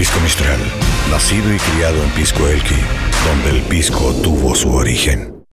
Pisco Mistral, nacido y criado en Pisco Elqui, donde el pisco tuvo su origen.